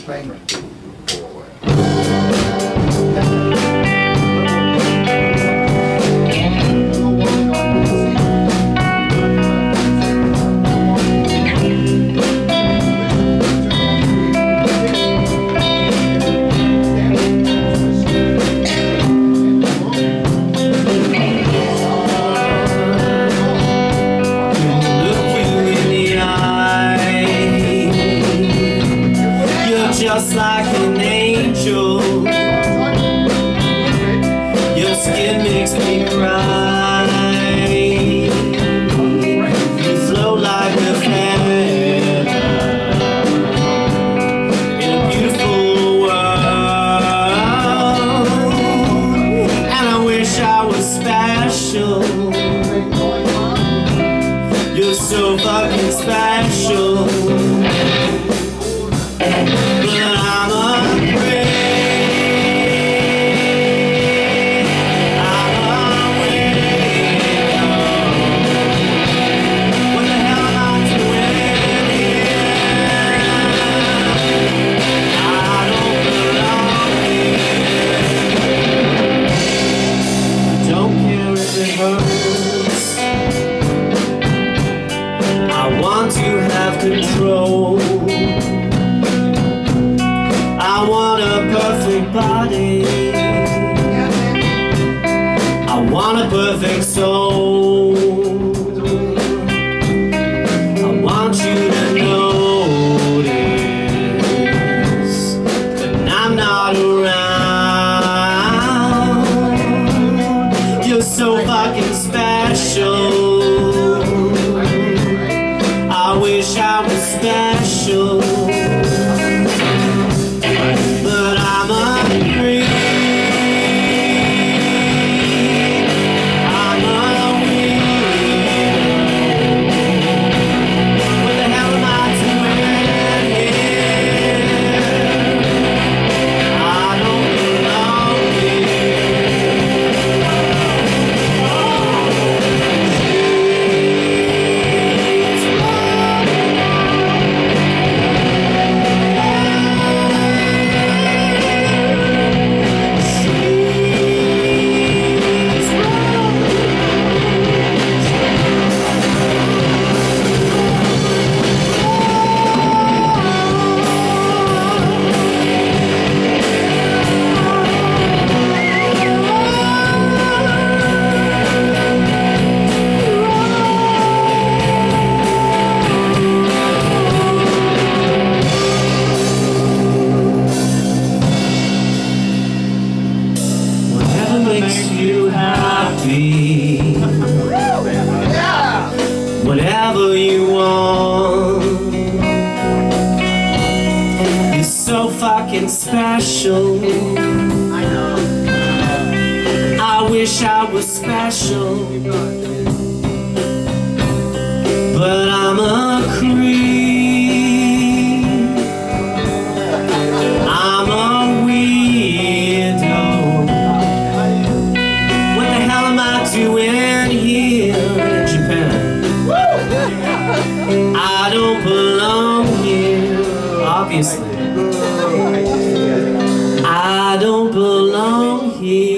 payment to just like an angel. Your skin makes me cry. You flow like a feather in a beautiful world. And I wish I was special. You're so fucking special. Control. I want a perfect body. I want a perfect soul. I want you to notice I'm not around. I makes you happy. Whatever you want. You're so fucking special. I know. I wish I was special. But I'm a creep. Don't belong here, obviously. I don't belong here.